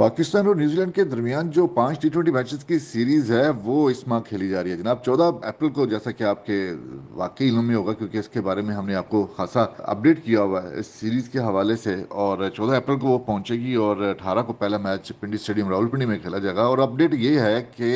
पाकिस्तान और न्यूजीलैंड के दरमियान जो पाँच टी ट्वेंटी मैचेस की सीरीज़ है, वो इस माह खेली जा रही है। जनाब, चौदह अप्रैल को जैसा कि आपके वाकई इल्म में होगा, क्योंकि इसके बारे में हमने आपको खासा अपडेट किया हुआ है इस सीरीज़ के हवाले से, और चौदह अप्रैल को वो पहुंचेगी, और अठारह को पहला मैच पिंडी स्टेडियम रावलपिंडी में खेला जाएगा। और अपडेट ये है कि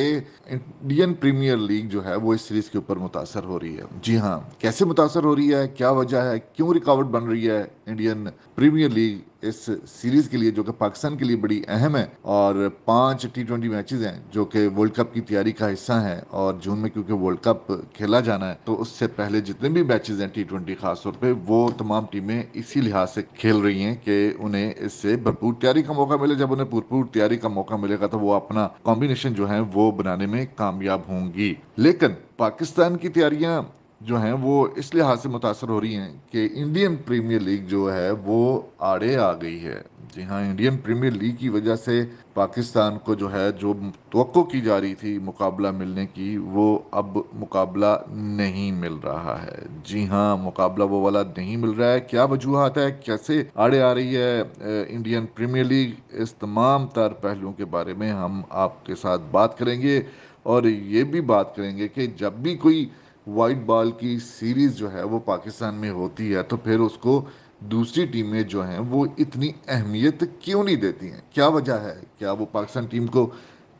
इंडियन प्रीमियर लीग जो है, वो इस सीरीज़ के ऊपर मुतासर हो रही है। जी हाँ कैसे मुतासर हो रही है? क्या वजह है? क्यों रिकावट बन रही है इंडियन प्रीमियर लीग इस सीरीज़ के लिए, जो कि पाकिस्तान के लिए बड़ी अहम है, और पाँच टी ट्वेंटी मैचेस हैं, जो कि वर्ल्ड कप की तैयारी का हिस्सा हैं, और जून में क्योंकि वर्ल्ड कप खेला जाना है तो उससे पहले जितने भी मैचेस हैं टी ट्वेंटी खासतौर पे, वो तमाम टीमें इसी लिहाज से खेल रही हैं कि उन्हें इससे भरपूर तैयारी का मौका मिले। जब उन्हें भरपूर तैयारी का मौका मिलेगा तो वो अपना कॉम्बिनेशन जो है, वो बनाने में कामयाब होंगी। लेकिन पाकिस्तान की तैयारियाँ जो हैं, वो इस लिहाज से मुतासर हो रही हैं कि इंडियन प्रीमियर लीग जो है, वो आड़े आ गई है। जी हाँ इंडियन प्रीमियर लीग की वजह से पाकिस्तान को जो है, जो तो की जा रही थी मुकाबला मिलने की, वो अब मुकाबला नहीं मिल रहा है। जी हाँ मुकाबला वो वाला नहीं मिल रहा है। क्या वजूहत है? कैसे आड़े आ रही है इंडियन प्रीमियर लीग? इस तमाम तर पहलुओं के बारे में हम आपके साथ बात करेंगे और ये भी बात करेंगे कि जब भी कोई वाइट बॉल की सीरीज़ जो है वो पाकिस्तान में होती है तो फिर उसको दूसरी टीमें जो हैं वो इतनी अहमियत क्यों नहीं देती हैं? क्या वजह है? क्या वो पाकिस्तान टीम को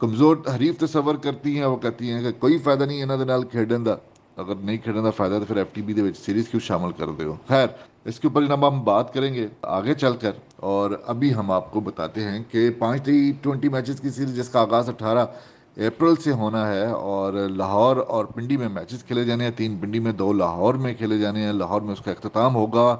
कमज़ोर हरीफ तस्वर करती हैं? वो कहती हैं कि कोई फ़ायदा नहीं इन्हों नाल खेडन का अगर नहीं खेडन का फ़ायदा तो फिर एफ़ टी बी सीरीज़ क्यों शामिल कर दो खैर, इसके ऊपर जनाब हम बात करेंगे, आगे चलकर। और अभी हम आपको बताते हैं कि पाँच टी ट्वेंटी मैचेस की सीरीज़ जिसका आगाज़ अठारह अप्रैल से होना है और लाहौर और पिंडी में मैचेस खेले जाने हैं। तीन पिंडी में दो लाहौर में खेले जाने हैं। लाहौर में उसका अख्ताम होगा।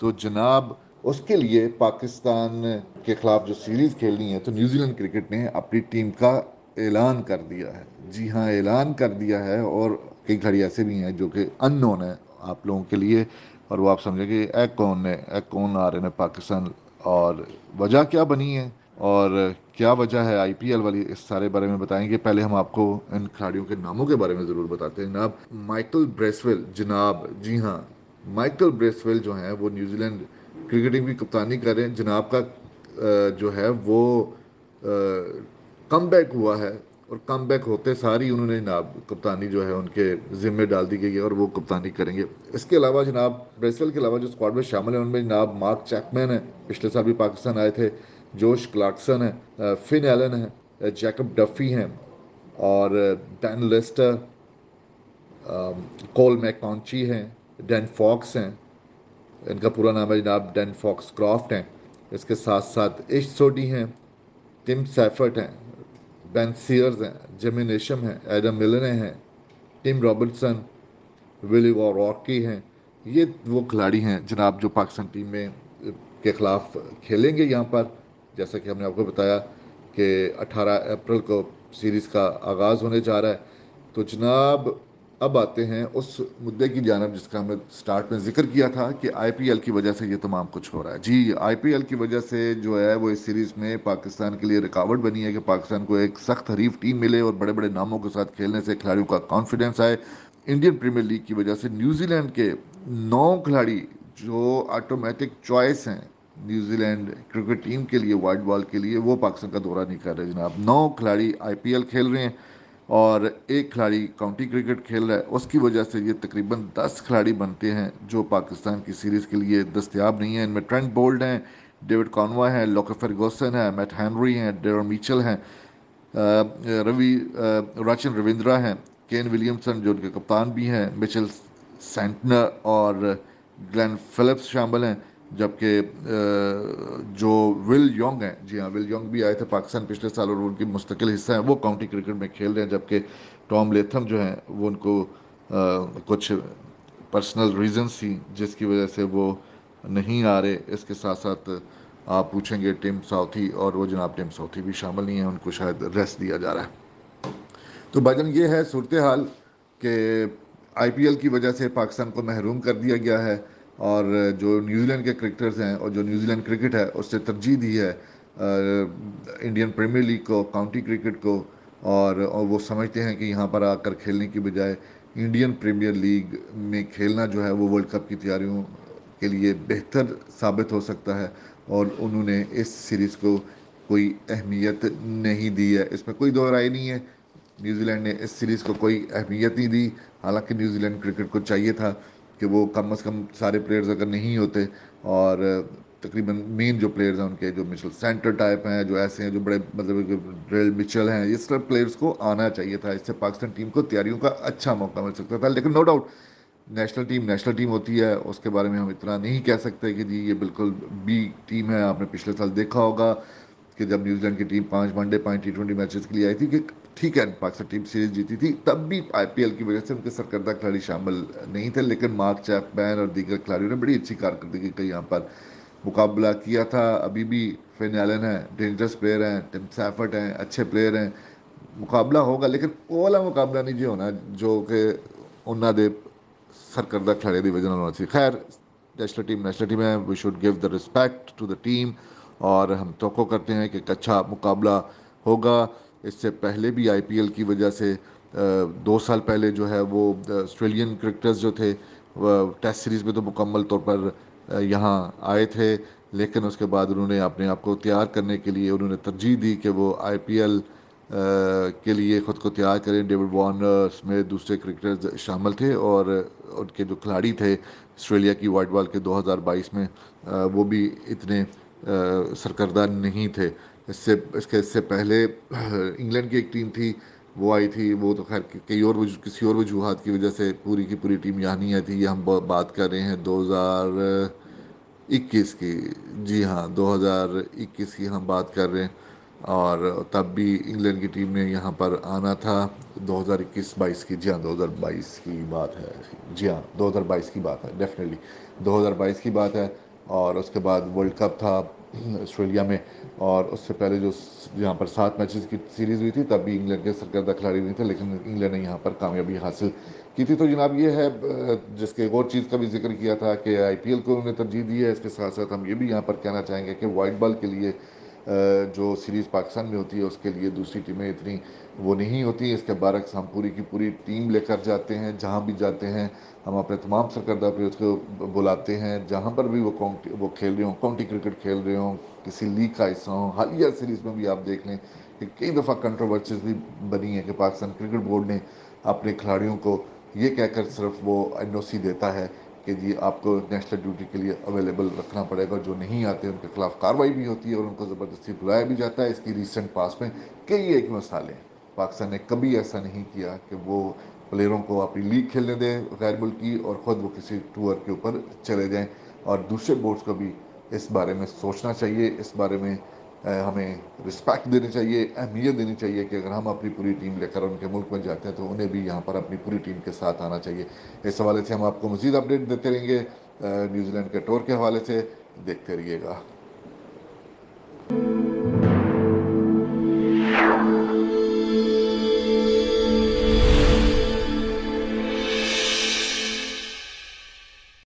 तो जनाब, उसके लिए पाकिस्तान के खिलाफ जो सीरीज़ खेलनी है तो न्यूजीलैंड क्रिकेट ने अपनी टीम का ऐलान कर दिया है। जी हाँ ऐलान कर दिया है और कई खड़ी ऐसे भी हैं जो कि अननोन है आप लोगों के लिए। और वो आप समझेंगे ए कौन है, ए कौन आ रहे हैं पाकिस्तान और वजह क्या बनी है? और क्या वजह है आईपीएल वाली इस सारे बारे में बताएँगे? पहले हम आपको इन खिलाड़ियों के नामों के बारे में ज़रूर बताते हैं। जनाब माइकल ब्रेसवेल जनाब, जी हाँ माइकल ब्रेसवेल जो हैं, वो न्यूजीलैंड क्रिकेटिंग की कप्तानी कर रहे हैं। जनाब का जो है, वो कम बैक हुआ है और कम बैक होते सारी उन्होंने जनाब कप्तानी जो है उनके ज़िम्मे डाल दी गई है और वो कप्तानी करेंगे। इसके अलावा जनाब ब्रेसवेल के अलावा जो स्क्वाड में शामिल है, उनमें जनाब मार्क चैकमैन है। पिछले साल भी पाकिस्तान आए थे। जोश क्लार्कसन है फिन एलन है जैकब डफी हैं, और डैन लेस्टर कोल मैकॉन्ची हैं, डैन फॉक्स हैं, इनका पूरा नाम है जनाब डैन फॉक्स क्रॉफ्ट हैं, इसके साथ साथ इश सोडी हैं टिम सैफर्ट हैं, बैन सीयर्स हैं ज़मीन एशम हैं, एडम मिलने हैं, टिम रॉबर्टसन विली वॉरॉकी हैं, ये वो खिलाड़ी हैं जनाब जो पाकिस्तान टीम में के ख़िलाफ़ खेलेंगे यहाँ पर। जैसा कि हमने आपको बताया कि 18 अप्रैल को सीरीज़ का आगाज़ होने जा रहा है। तो जनाब, अब आते हैं उस मुद्दे की जानब जिसका हमने स्टार्ट में ज़िक्र किया था कि आईपीएल की वजह से ये तमाम कुछ हो रहा है। जी, आईपीएल की वजह से जो है वो इस सीरीज़ में पाकिस्तान के लिए रुकावट बनी है कि पाकिस्तान को एक सख्त हरीफ टीम मिले और बड़े बड़े नामों के साथ खेलने से खिलाड़ियों का कॉन्फिडेंस आए। इंडियन प्रीमियर लीग की वजह से न्यूजीलैंड के नौ खिलाड़ी जो ऑटोमेटिक चॉइस हैं न्यूजीलैंड क्रिकेट टीम के लिए वाइट बॉल के लिए, वो पाकिस्तान का दौरा नहीं कर रहे जनाब। नौ खिलाड़ी आईपीएल खेल रहे हैं और एक खिलाड़ी काउंटी क्रिकेट खेल रहा है। उसकी वजह से ये तकरीबन दस खिलाड़ी बनते हैं जो पाकिस्तान की सीरीज़ के लिए दस्तियाब नहीं है। इनमें ट्रेंट बोल्ड हैं डेविड कॉनवा हैं लोके फर्गोसन है मैट हैनरी हैं डेर मीचल हैं रवि राचन रविंद्रा हैं केन विलियमसन जो उनके कप्तान भी हैं मिचल सेंटनर और ग्लैन फिलिप्स शामिल हैं। जबकि जो विल योंग हैं जी हाँ विल योंग भी आए थे पाकिस्तान पिछले साल और उनकी मुस्तकिल हिस्सा है। वो काउंटी क्रिकेट में खेल रहे हैं जबकि टॉम लेथम जो हैं वो उनको आ, कुछ पर्सनल रीजंस थी जिसकी वजह से वो नहीं आ रहे। इसके साथ साथ आप पूछेंगे टिम साउथी और वो जनाब टिम साउथी भी शामिल नहीं है उनको शायद रेस्ट दिया जा रहा है। तो भाजन ये है सूरत हाल कि आईपीएल की वजह से पाकिस्तान को महरूम कर दिया गया है। और जो न्यूजीलैंड के क्रिकेटर्स हैं और जो न्यूजीलैंड क्रिकेट है उससे तरजीह दी है इंडियन प्रीमियर लीग को काउंटी क्रिकेट को और, वो समझते हैं कि यहाँ पर आकर खेलने की बजाय इंडियन प्रीमियर लीग में खेलना जो है वो वर्ल्ड कप की तैयारियों के लिए बेहतर साबित हो सकता है और उन्होंने इस सीरीज़ को कोई अहमियत नहीं दी है। इसमें कोई दो राय नहीं है। न्यूजीलैंड ने इस सीरीज़ को कोई अहमियत नहीं दी। हालाँकि न्यूजीलैंड क्रिकेट को चाहिए था। कि वो कम अज़ कम सारे प्लेयर्स अगर नहीं होते और तकरीबन मेन जो प्लेयर्स हैं उनके, जो मिशल सेंटर टाइप हैं, जो ऐसे हैं, जो बड़े मतलब ड्रिल मिचल हैं इस तरह प्लेयर्स को आना चाहिए था। इससे पाकिस्तान टीम को तैयारियों का अच्छा मौका मिल सकता था। लेकिन no doubt national team national team होती है। उसके बारे में हम इतना नहीं कह सकते कि जी, ये बिल्कुल बी टीम है। आपने पिछले साल देखा होगा। कि जब न्यूजीलैंड की टीम पाँच वनडे, पाँच टी ट्वेंटी मैचेस के लिए आई थी कि ठीक है, पाकिस्तान टीम सीरीज़ जीती थी, तब भी आईपीएल की वजह से उनके सरकर्दा खिलाड़ी शामिल नहीं थे, लेकिन मार्क चैपमैन और दीगर खिलाड़ियों ने बड़ी अच्छी कारकर्दगी की यहाँ पर मुकाबला किया था। अभी भी फिन एलन है डेंजरस प्लेयर हैं, टिम सैफर्ट हैं, अच्छे प्लेयर हैं। मुकाबला होगा, लेकिन वो वाला मुकाबला नहीं जो होना, जो कि उन्होंने सरकर्दा खिलाड़ी की वजह होना चाहिए। खैर नेशनल टीम नेशनल टीम है we should give the respect to the team और हम तो करते हैं कि एक अच्छा मुकाबला होगा। इससे पहले भी आईपीएल की वजह से दो साल पहले जो है वो ऑस्ट्रेलियन क्रिकेटर्स जो थे टेस्ट सीरीज़ में तो मुकम्मल तौर पर यहाँ आए थे। लेकिन उसके बाद उन्होंने अपने आप को तैयार करने के लिए उन्होंने तरजीह दी कि वो आईपीएल के लिए ख़ुद को तैयार करें। डेविड वार्नर में दूसरे क्रिकेटर्स शामिल थे और उनके जो खिलाड़ी थे ऑस्ट्रेलिया की वाइट बॉल के 2022 में वो भी इतने सरकर्दा नहीं थे। इससे, इसके, इससे पहले इंग्लैंड की एक टीम थी, वो आई थी, वो तो खैर कई और किसी और वजूहत की वजह से पूरी की पूरी टीम यहाँ नहीं आई थी। ये हम बात कर रहे हैं 2021 की। जी हाँ 2021 की हम बात कर रहे हैं। और तब भी इंग्लैंड की टीम ने यहाँ पर आना था। 2021-22 की, जी हाँ 2022 की बात है। जी हाँ 2022 की बात है, डेफिनेटली। 2022 की बात है, और उसके बाद वर्ल्ड कप था। ऑस्ट्रेलिया में और उससे पहले जो यहाँ पर सात मैचेस की सीरीज़ हुई थी तब भी इंग्लैंड के सरकर्दा खिलाड़ी नहीं थे, लेकिन इंग्लैंड ने यहाँ पर कामयाबी हासिल की थी। तो जनाब, ये है जिसके एक और चीज़ का भी ज़िक्र किया था कि आईपीएल को उन्होंने तरजीह दी है। इसके साथ साथ हम ये भी यहाँ पर कहना चाहेंगे कि वाइट बॉल के लिए जो सीरीज़ पाकिस्तान में होती है, उसके लिए दूसरी टीमें इतनी वो नहीं होती। इसके बारक्स हम पूरी की पूरी टीम लेकर जाते हैं, जहाँ भी जाते हैं, हम अपने तमाम सरकर्दा प्लेयर्स को बुलाते हैं, जहाँ पर भी वो काउंटी वो खेल रहे हों काउंटी क्रिकेट खेल रहे हों, किसी लीग का हिस्सा हो, हालिया सीरीज़ में भी आप देख लें कि कई दफ़ा कंट्रोवर्सीज भी बनी है कि पाकिस्तान क्रिकेट बोर्ड ने अपने खिलाड़ियों को ये कहकर सिर्फ़ वो एनओसी देता है कि जी आपको नेशनल ड्यूटी के लिए अवेलेबल रखना पड़ेगा। जो नहीं आते, उनके खिलाफ कार्रवाई भी होती है और उनको ज़बरदस्ती बुलाया भी जाता है। इसकी रिसेंट पास में कई एक मसाले पाकिस्तान ने कभी ऐसा नहीं किया कि वो प्लेयरों को अपनी लीग खेलने दें गैर मुल्की और ख़ुद वो किसी टूर के ऊपर चले जाएँ। और दूसरे बोर्ड्स को भी इस बारे में सोचना चाहिए। इस बारे में हमें रिस्पेक्ट देनी चाहिए, अहमियत देनी चाहिए कि अगर हम अपनी पूरी टीम लेकर उनके मुल्क में जाते हैं तो उन्हें भी यहाँ पर अपनी पूरी टीम के साथ आना चाहिए। इस हवाले से हम आपको मज़ीद अपडेट देते रहेंगे। न्यूजीलैंड के टूर के हवाले से देखते रहिएगा।